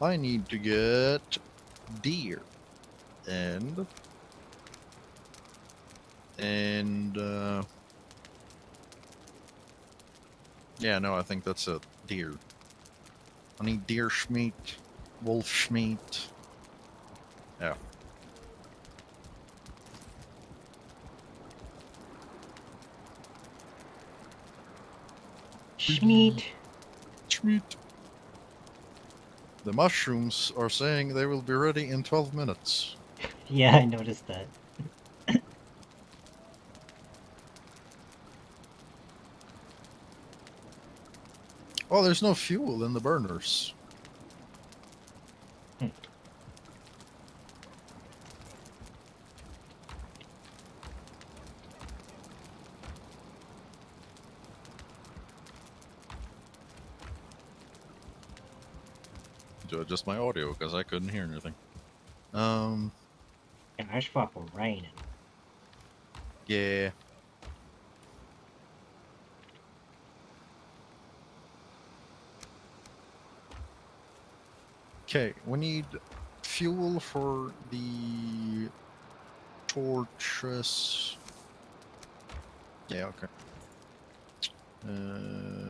I need to get deer. And and uh yeah no i think that's a deer. I need deer schmeat wolf schmeat. Yeah. Schmeat. schmeat the mushrooms are saying they will be ready in 12 minutes Yeah, I noticed that. oh there's no fuel in the burners to adjust my audio because I couldn't hear anything. Um, Yeah, it's fucking raining. yeah. Okay, we need fuel for the torches. Yeah, okay. Uh,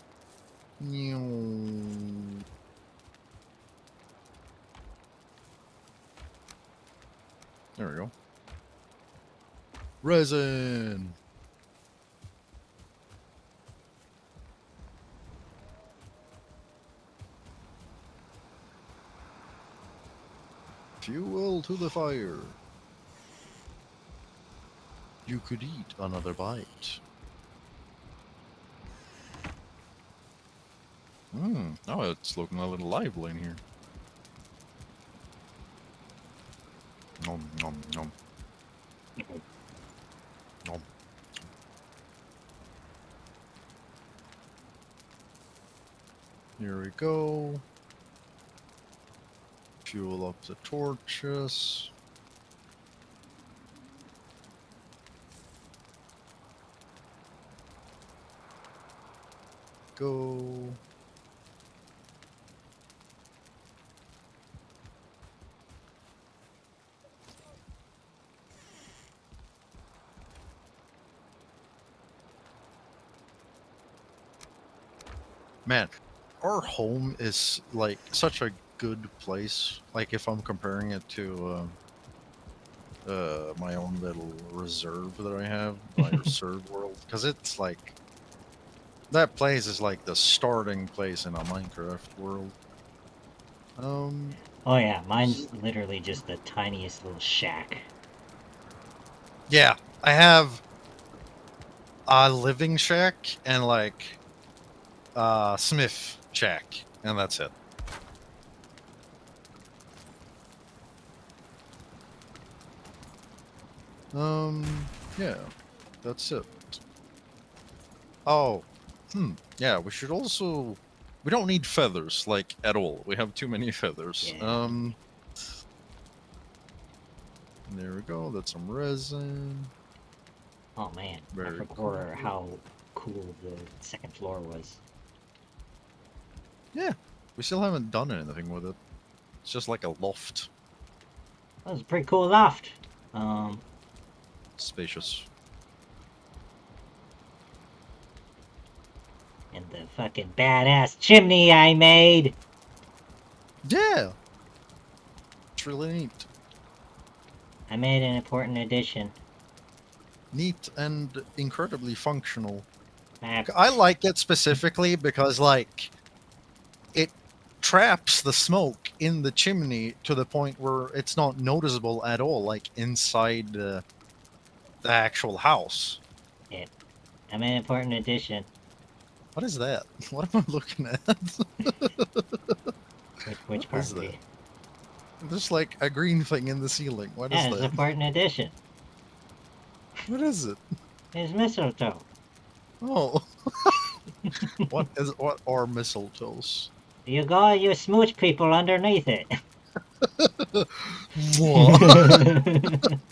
There we go. Resin. Fuel to the fire. You could eat another bite. Hmm. Oh, it's looking a little lively in here. Nom nom nom nom. Here we go. Fuel up the torches. Go. Man, our home is like such a good place. Like if I'm comparing it to uh, uh, my own little reserve that I have, my reserve world, because it's like that place is like the starting place in a Minecraft world. Um, Oh yeah, mine's literally just the tiniest little shack. yeah, I have a living shack and like uh smith shack, and that's it. Um, yeah, that's it. Oh, hmm, yeah, we should also. We don't need feathers, like, at all. We have too many feathers. Yeah. Um. There we go, that's some resin. Oh man, I forgot cool. how cool the second floor was. Yeah, we still haven't done anything with it. It's just like a loft. That's a pretty cool loft. Um, Spacious. and the fucking badass chimney I made. Yeah! It's really neat. I made an important addition. Neat and incredibly functional. I I like it specifically because, like, it traps the smoke in the chimney to the point where it's not noticeable at all, like inside the, the actual house. I made an important addition. What is that? What am I looking at? Which, which What part? is that? There's like a green thing in the ceiling. What is Yeah, it's an that? important addition. What is it? It's mistletoe. Oh. what is what are mistletoes? You go, you smooch people underneath it. What?